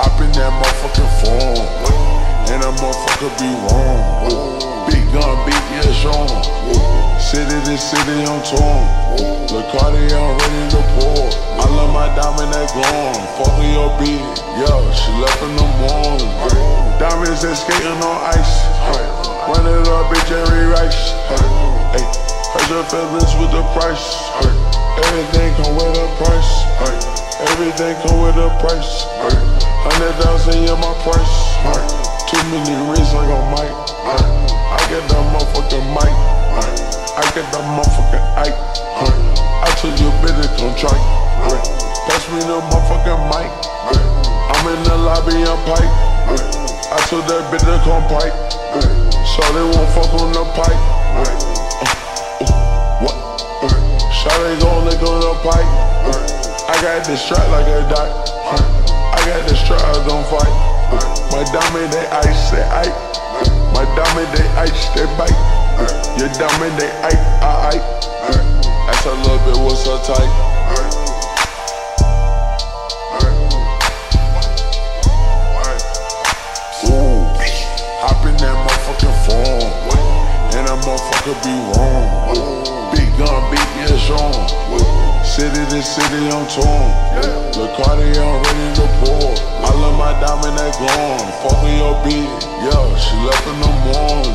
hop in that motherfucking phone, and that motherfucker be wrong. Big gun, big yeah, Sean. City to city on tour. The Cartier, I'm ready to pour. I love my diamond that gone. Fuck with your beat, yeah, she left in the morning. Diamonds that skating on ice. Feelings with the price. Everything come with a price. Everything come with a price. Hundred thousand in my price. Too many rings, I got mic. I get the motherfucking mic. I get the motherfucking Ike. I told you better come try. Pass me the motherfucking mic. I'm in the lobby, I'm pipe. I told that bitch to come pipe. So they won't fuck on the pipe. Gon' lick on pipe. I got this strap like a dot. I got this strap, I don't fight. My diamond, they ice, they Ike. My diamond, they ice, they bite. Your diamond, they Ike, I Ike. That's a little bit, what's tight? Ooh, hop in that motherfucking phone, and that motherfucker be wrong. Big gun, big yeah, Sean. City to city on tour. The Cartier, I'm ready to pour. I love my diamond that gone. Fuck with your beat, yeah, she left in the morning.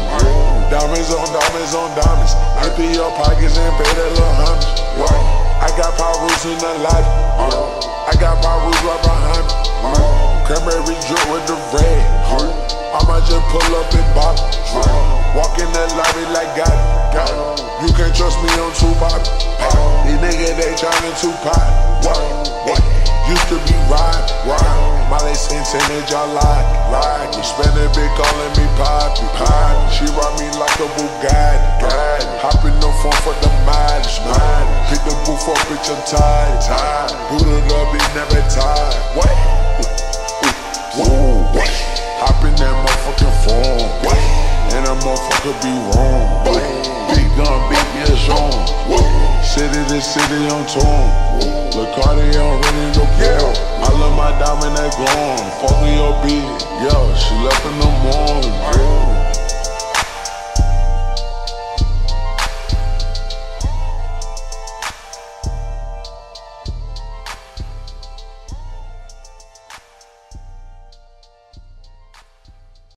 Diamonds on diamonds on diamonds. Empty your pockets and pay that little hundred. I got Pirus in the lot. I got Pirus right behind me. Cranberry drip with the red. I might just pull up and bop. Walk in that lobby like God. God. You can't trust me on Tupac. These niggas they tryna Tupac. What? What? Used to be ride, ride. Molly Centennial, y'all lie, lie. You spend a bit calling me Poppy, Poppy. She ride me like a Bugatti, God. Hop in the phone for the mileage, man. Hit the booth up, bitch, I'm tired, tired. Booted up, it never tired. What? Whoa, what? Hop in that motherfucking phone, what? And that motherfucker be wrong, Sean. City to city on tour. The Cartier, I'm ready to pour. I love my diamond that gone. Fuck with your beat, yeah,